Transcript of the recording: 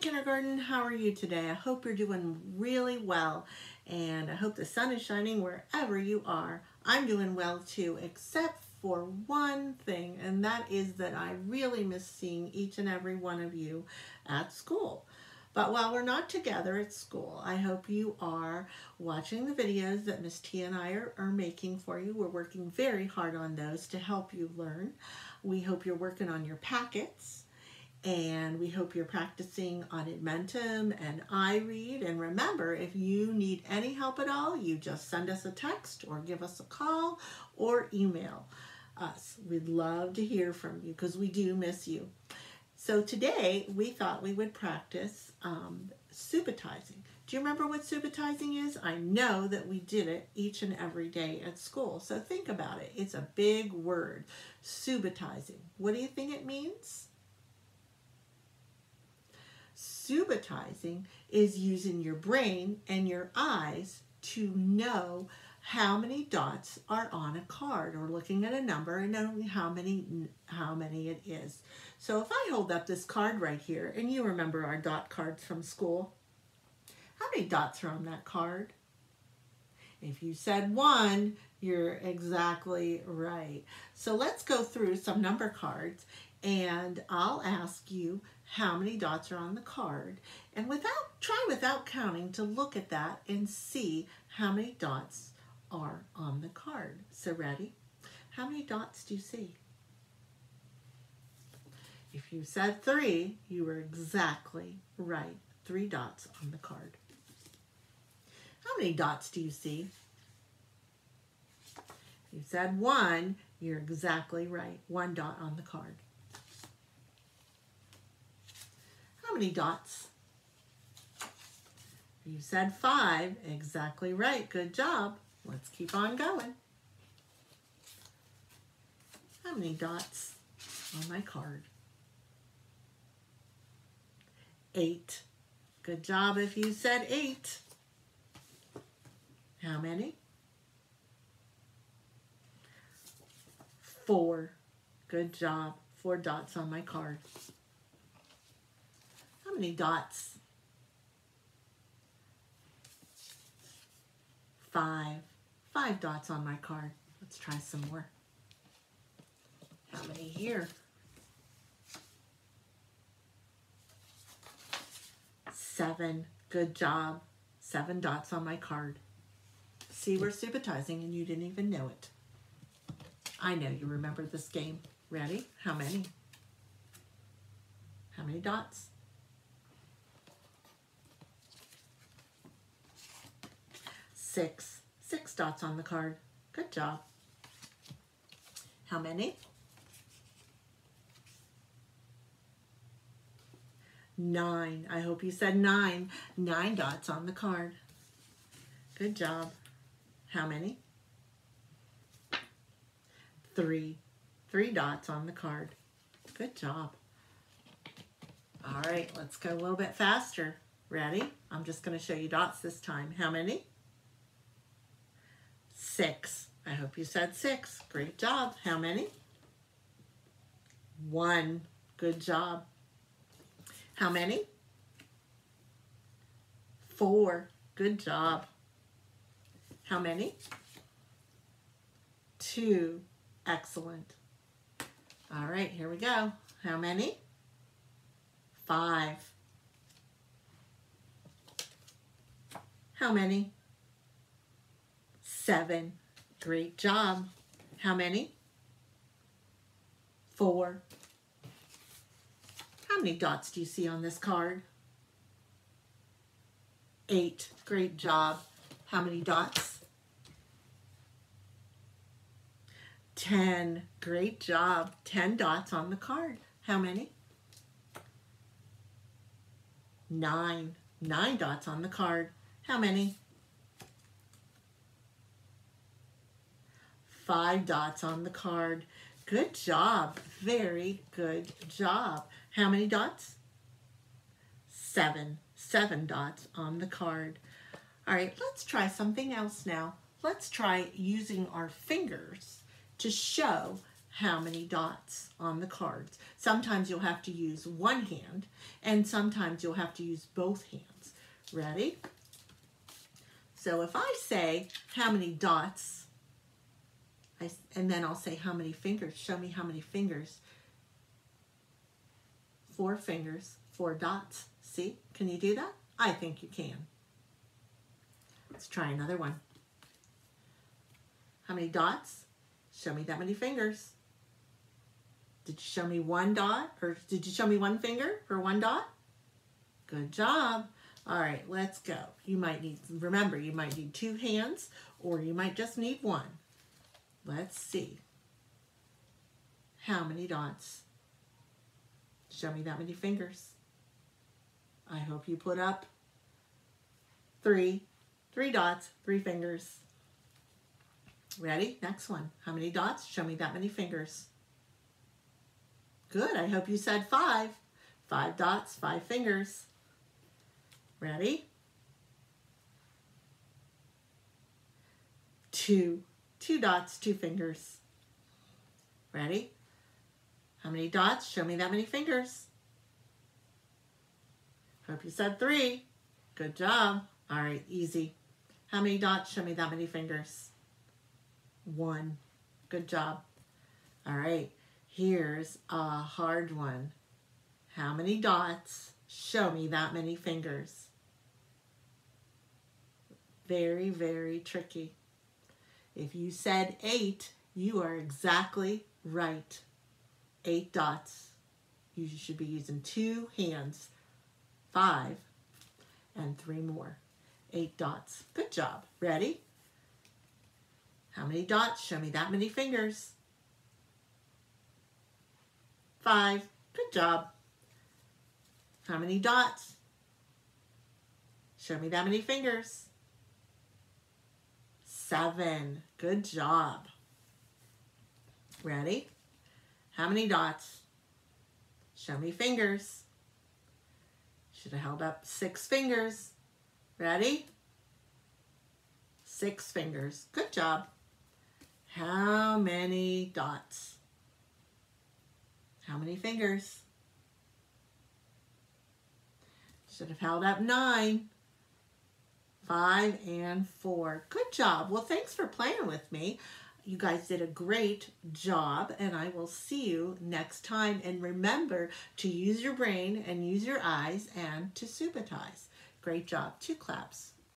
kindergarten. How are you today? I hope you're doing really well and I hope the sun is shining wherever you are. I'm doing well too, except for one thing, and that is that I really miss seeing each and every one of you at school. But while we're not together at school, I hope you are watching the videos that Miss T and I are, are making for you. We're working very hard on those to help you learn. We hope you're working on your packets and we hope you're practicing on Edmentum and iRead. And remember, if you need any help at all, you just send us a text or give us a call or email us. We'd love to hear from you because we do miss you. So today we thought we would practice um, subitizing. Do you remember what subitizing is? I know that we did it each and every day at school. So think about it. It's a big word, subitizing. What do you think it means? Subitizing is using your brain and your eyes to know how many dots are on a card or looking at a number and knowing how many how many it is. So if I hold up this card right here and you remember our dot cards from school, how many dots are on that card? If you said one, you're exactly right. So let's go through some number cards and I'll ask you how many dots are on the card and without try without counting to look at that and see how many dots are on the card. So ready? How many dots do you see? If you said three, you were exactly right. Three dots on the card. How many dots do you see? If you said one, you're exactly right. One dot on the card. How many dots? You said five. Exactly right. Good job. Let's keep on going. How many dots on my card? Eight. Good job if you said eight. How many? Four. Good job. Four dots on my card many dots? Five. Five dots on my card. Let's try some more. How many here? Seven. Good job. Seven dots on my card. See, we're subitizing and you didn't even know it. I know you remember this game. Ready? How many? How many dots? Six. Six dots on the card. Good job. How many? Nine. I hope you said nine. Nine dots on the card. Good job. How many? Three. Three dots on the card. Good job. All right, let's go a little bit faster. Ready? I'm just going to show you dots this time. How many? Six. I hope you said six. Great job. How many? One. Good job. How many? Four. Good job. How many? Two. Excellent. All right, here we go. How many? Five. How many? Seven. Great job. How many? Four. How many dots do you see on this card? Eight. Great job. How many dots? Ten. Great job. Ten dots on the card. How many? Nine. Nine dots on the card. How many? Five dots on the card. Good job. Very good job. How many dots? Seven. Seven dots on the card. All right, let's try something else now. Let's try using our fingers to show how many dots on the cards. Sometimes you'll have to use one hand and sometimes you'll have to use both hands. Ready? So if I say how many dots, I, and then I'll say how many fingers, show me how many fingers. Four fingers, four dots. See, can you do that? I think you can. Let's try another one. How many dots? Show me that many fingers. Did you show me one dot or did you show me one finger for one dot? Good job. All right, let's go. You might need, remember, you might need two hands or you might just need one. Let's see. How many dots? Show me that many fingers. I hope you put up three, three dots, three fingers. Ready? Next one. How many dots? Show me that many fingers. Good. I hope you said five. Five dots, five fingers. Ready? Two. Two dots, two fingers. Ready? How many dots? Show me that many fingers. Hope you said three. Good job. All right, easy. How many dots? Show me that many fingers. One. Good job. All right, here's a hard one. How many dots? Show me that many fingers. Very, very tricky. If you said eight, you are exactly right. Eight dots. You should be using two hands. Five and three more. Eight dots. Good job. Ready? How many dots? Show me that many fingers. Five. Good job. How many dots? Show me that many fingers. Seven. Good job. Ready? How many dots? Show me fingers. Should have held up six fingers. Ready? Six fingers. Good job. How many dots? How many fingers? Should have held up nine. Five and four. Good job. Well, thanks for playing with me. You guys did a great job, and I will see you next time. And remember to use your brain and use your eyes and to subitize. Great job. Two claps.